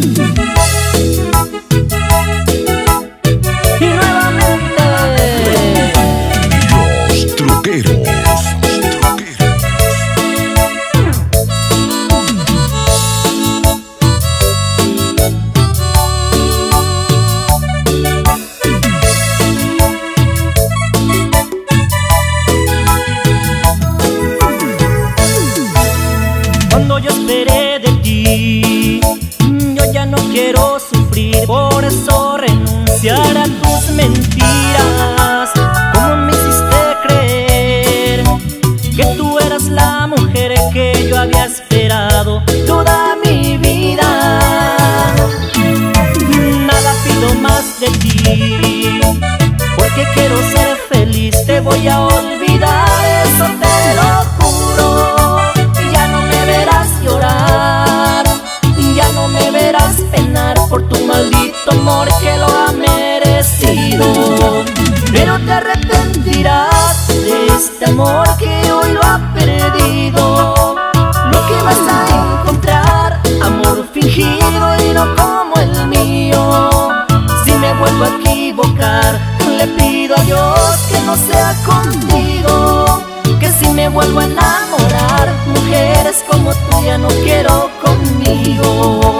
Y nuevamente Los truqueros. Cuando yo esperé de ti no quiero sufrir, por eso renunciar a tus mentiras. Como me hiciste creer que tú eras la mujer que yo había esperado toda mi vida? Nada pido más de ti, porque quiero ser deberás penar por tu maldito amor que lo ha merecido. Pero te arrepentirás de este amor que hoy lo ha perdido. Lo que vas a encontrar, amor fingido y no como el mío. Si me vuelvo a equivocar, le pido a Dios que no sea contigo. Que si me vuelvo a enamorar, mujeres como tú ya no quiero conmigo.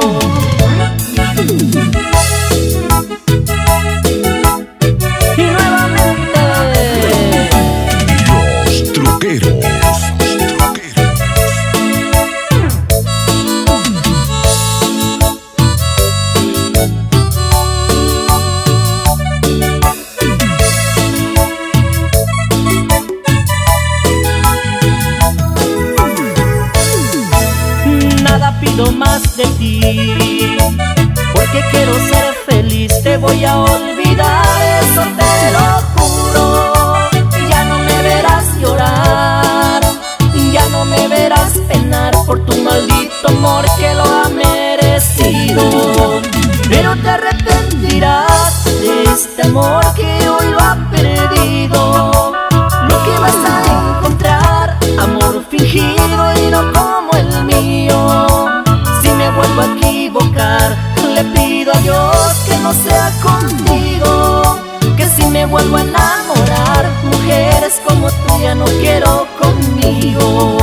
más de ti. Porque quiero ser feliz, te voy a olvidar, eso te lo juro. Ya no me verás llorar, ya no me verás penar por tu maldito amor. me vuelvo a enamorar. Mujeres como tú ya no quiero conmigo.